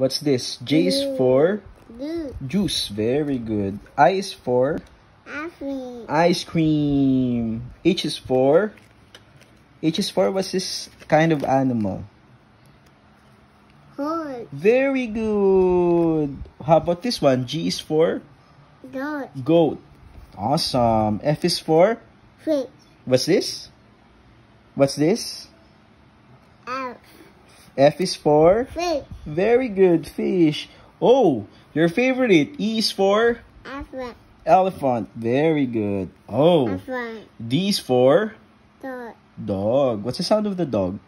What's this? J is for Blue. juice. Very good. I is for Apple. ice cream. H is for H is for what's this kind of animal? Horse. Very good. How about this one? G is for Dog. goat. Awesome. F is for Fish. what's this? What's this? F is for Fish. very good fish. Oh, your favorite. E is for Elephant. elephant. Very good. Oh, Elephant. D is for Dog. dog. What's the sound of the dog?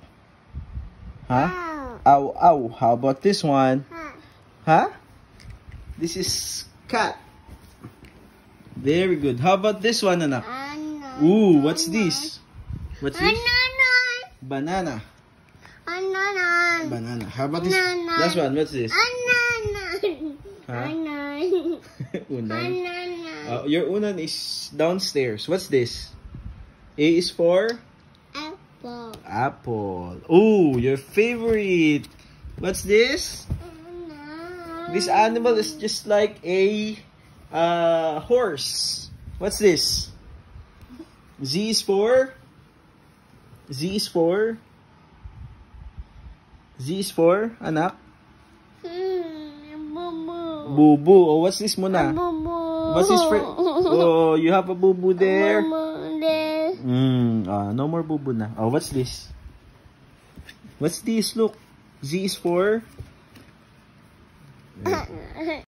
Huh? Ow. Ow, ow. How about this one? Ha. Huh? This is cat. Very good. How about this one, Anak? Ooh, what's this? What's this? Ananas. Banana. Ananas. Banana. How about this? Banana. Last one. What's this? Ananas. Huh? Unan. Uh, your unan is downstairs. What's this? A is for Apple. apple. Ooh, your favorite. What's this? Ananas. This animal is just like a uh, horse. What's this? Z is for? Z is for? Z is for? Anak? Hmm. Boo-boo. Bubu. Oh, what's this muna? Boo-boo. What's this for? Oh, you have a bubu there. Boo-boo there. Mm, ah, no more bubu na. Oh, what's this? What's this? Look. Z is for?